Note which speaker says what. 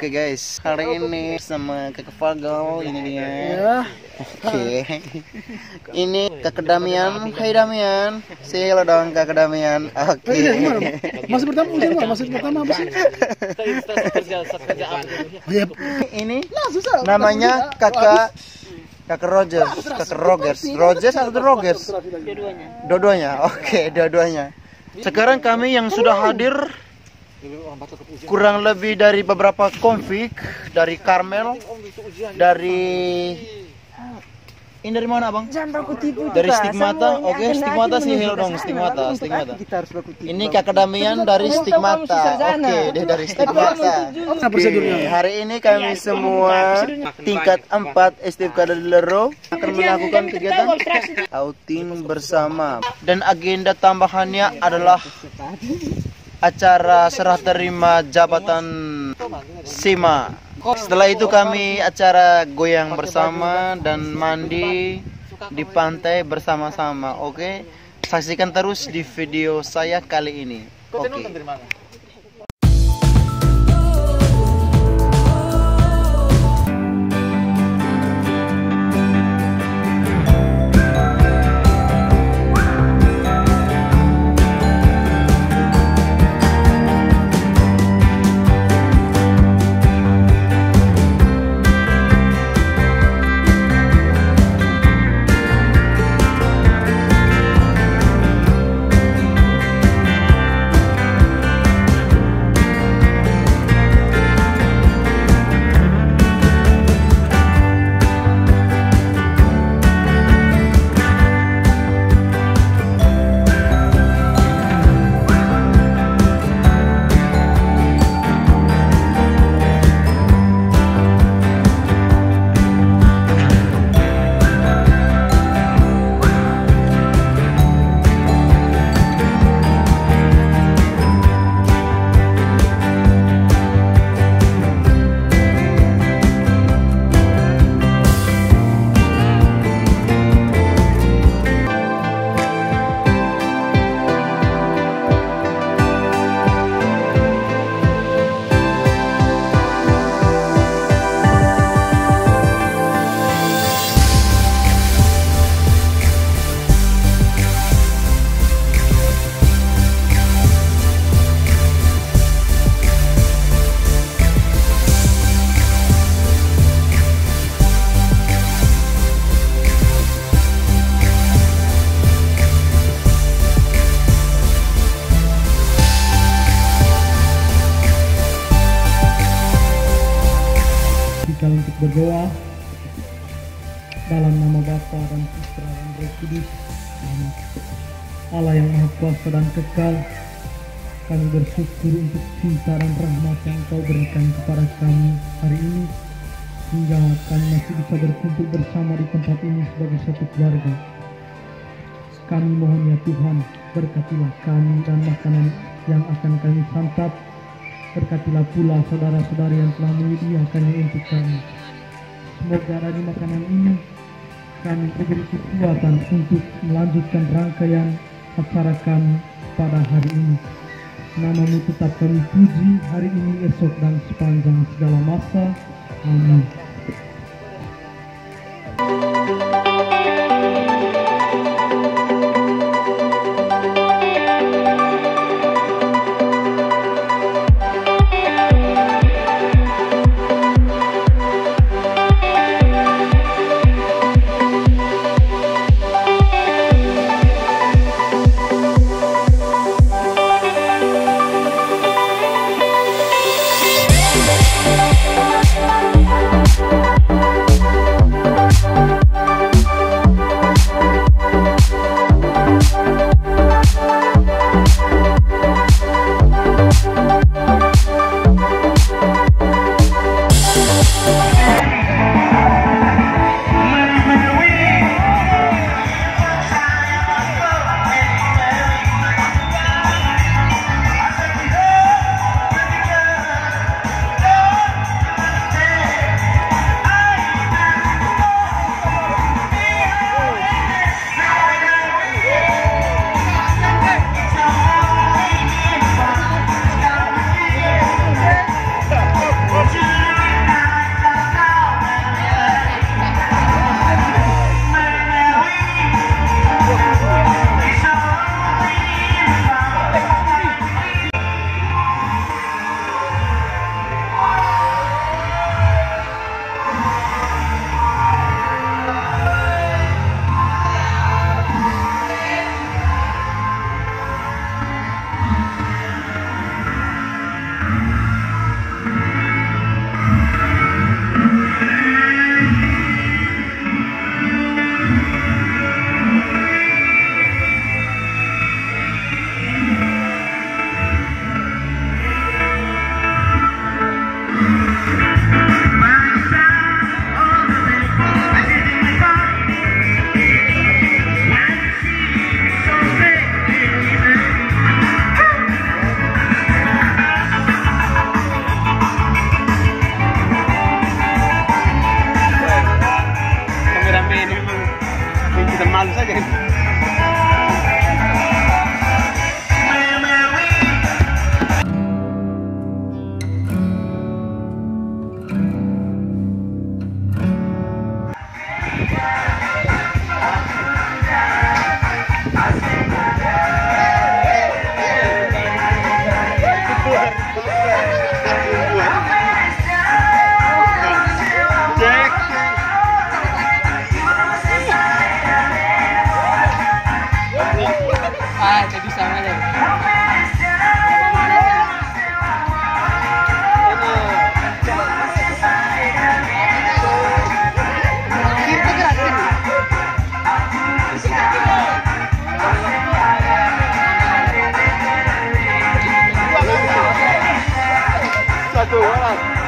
Speaker 1: Oke guys, hari ini sama kakak Fagal ini dia.
Speaker 2: Ya.
Speaker 1: Oke. Ini kakak Damian. Hai Damian. Say hello dong kakak Damian. Oke.
Speaker 2: Eh, gimana? Masih pertama, masih pertama, masih pertama apa sih? Oh, ya.
Speaker 1: Ini
Speaker 2: Nah,
Speaker 1: namanya kakak kakak Rogers, kakak Rogers, Rogers atau Rogers?
Speaker 3: Dua-duanya.
Speaker 1: Dua-duanya. Oke, dua-duanya. Sekarang kami yang sudah hadir kurang lebih dari beberapa konfig dari Carmel dari ini dari mana bang?
Speaker 3: Jangan baku tipu
Speaker 1: Dari stigmata, oke stigmata sih hello dong stigmata, stigmata. Ini kakak Damian dari stigmata, oke dia dari stigmata.
Speaker 2: Prosedurnya?
Speaker 1: hari ini kami semua tingkat 4 STFK dari Lero akan melakukan kegiatan outing bersama. Dan agenda tambahannya adalah acara serah terima jabatan SIMA. Setelah itu kami acara goyang bersama dan mandi di pantai bersama-sama. Oke, saksikan terus di video saya kali ini. Oke.
Speaker 2: kita dan Putra dan Roh Kudus. Amin. Allah yang Maha Kuasa dan Kekal, kami bersyukur untuk cinta dan rahmat yang Kau berikan kepada kami hari ini hingga kami masih bisa berkumpul bersama di tempat ini sebagai satu keluarga. Kami mohon ya Tuhan, berkatilah kami dan makanan yang akan kami santap Berkatilah pula saudara-saudari yang telah menyediakannya untuk kami. Semoga dari makanan ini kami diberi kekuatan untuk melanjutkan rangkaian acara kami pada hari ini. Namamu tetap kami puji hari ini, esok, dan sepanjang segala masa. Amin.
Speaker 1: Satu orang. Satu.